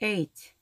eight.